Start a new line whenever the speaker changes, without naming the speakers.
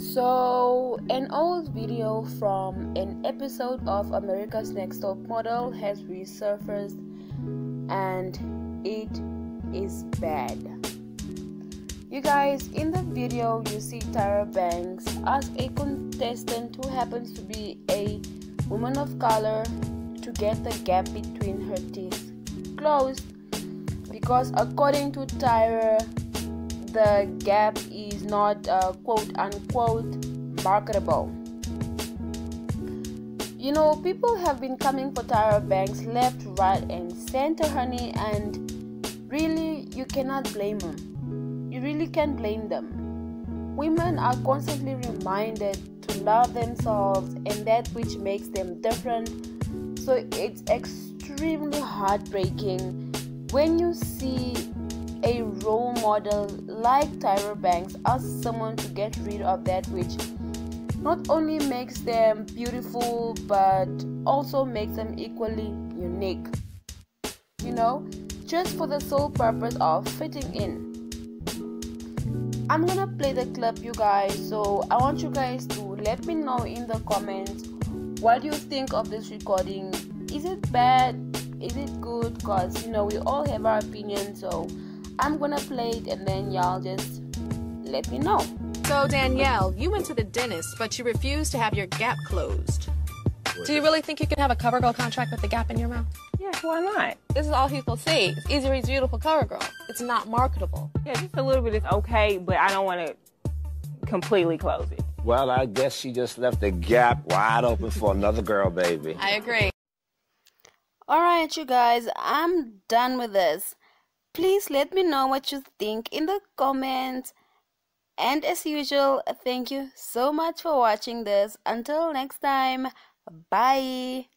So, an old video from an episode of America's Next Top Model has resurfaced and it is bad. You guys, in the video, you see Tyra Banks ask a contestant who happens to be a woman of color to get the gap between her teeth closed because, according to Tyra, the gap is not uh, quote unquote marketable. You know, people have been coming for Tyra Banks left, right, and center, honey, and really, you cannot blame them. You really can't blame them. Women are constantly reminded to love themselves and that which makes them different. So it's extremely heartbreaking when you see a role model like Tyra Banks ask someone to get rid of that which not only makes them beautiful but also makes them equally unique. You know, just for the sole purpose of fitting in. I'm gonna play the clip, you guys, so I want you guys to let me know in the comments what you think of this recording. Is it bad? Is it good? Because you know, we all have our opinions, so I'm gonna play it and then y'all just let me know.
So, Danielle, you went to the dentist, but you refused to have your gap closed. Do you really think you can have a CoverGirl contract with the gap in your mouth?
Yeah, why not?
This is all people see. It's easy reads beautiful CoverGirl. It's not marketable.
Yeah, just a little bit is okay, but I don't want to completely close it.
Well, I guess she just left the gap wide open for another girl, baby.
I agree.
Alright, you guys, I'm done with this. Please let me know what you think in the comments. And as usual, thank you so much for watching this. Until next time, bye.